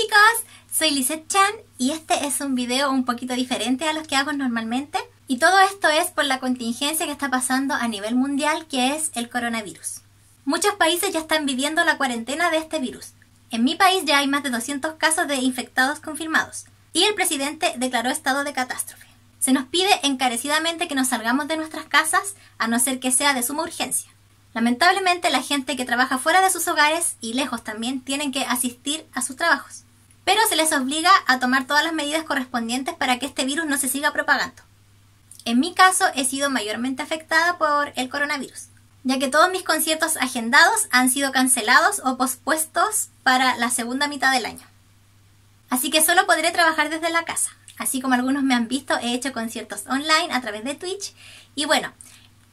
chicos, soy Lisette Chan y este es un video un poquito diferente a los que hago normalmente. Y todo esto es por la contingencia que está pasando a nivel mundial que es el coronavirus. Muchos países ya están viviendo la cuarentena de este virus. En mi país ya hay más de 200 casos de infectados confirmados y el presidente declaró estado de catástrofe. Se nos pide encarecidamente que nos salgamos de nuestras casas a no ser que sea de suma urgencia. Lamentablemente la gente que trabaja fuera de sus hogares y lejos también tienen que asistir a sus trabajos. Pero se les obliga a tomar todas las medidas correspondientes para que este virus no se siga propagando. En mi caso he sido mayormente afectada por el coronavirus, ya que todos mis conciertos agendados han sido cancelados o pospuestos para la segunda mitad del año. Así que solo podré trabajar desde la casa. Así como algunos me han visto, he hecho conciertos online a través de Twitch. Y bueno,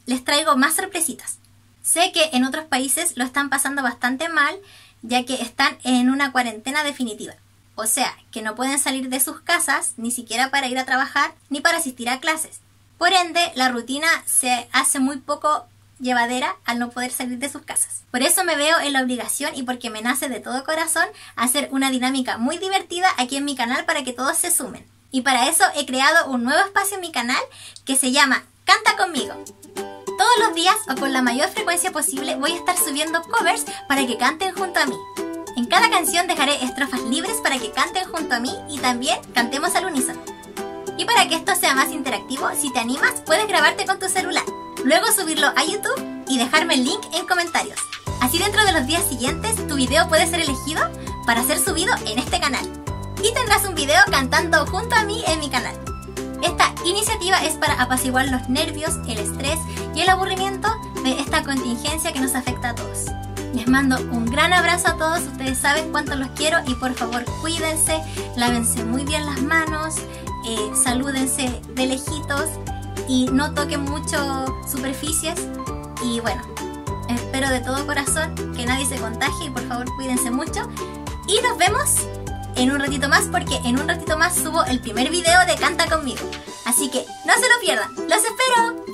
les traigo más sorpresitas. Sé que en otros países lo están pasando bastante mal, ya que están en una cuarentena definitiva. O sea, que no pueden salir de sus casas ni siquiera para ir a trabajar ni para asistir a clases. Por ende, la rutina se hace muy poco llevadera al no poder salir de sus casas. Por eso me veo en la obligación y porque me nace de todo corazón hacer una dinámica muy divertida aquí en mi canal para que todos se sumen. Y para eso he creado un nuevo espacio en mi canal que se llama Canta conmigo. Todos los días o con la mayor frecuencia posible voy a estar subiendo covers para que canten junto a mí. En cada canción dejaré estrofas libres para que canten junto a mí y también cantemos al unísono. Y para que esto sea más interactivo, si te animas, puedes grabarte con tu celular, luego subirlo a YouTube y dejarme el link en comentarios. Así dentro de los días siguientes tu video puede ser elegido para ser subido en este canal. Y tendrás un video cantando junto a mí en mi canal. Esta iniciativa es para apaciguar los nervios, el estrés y el aburrimiento de esta contingencia que nos afecta a todos. Les mando un gran abrazo a todos, ustedes saben cuánto los quiero y por favor cuídense, lávense muy bien las manos, eh, salúdense de lejitos y no toquen mucho superficies y bueno, espero de todo corazón que nadie se contagie y por favor cuídense mucho y nos vemos en un ratito más porque en un ratito más subo el primer video de Canta conmigo. Así que no se lo pierdan, los espero.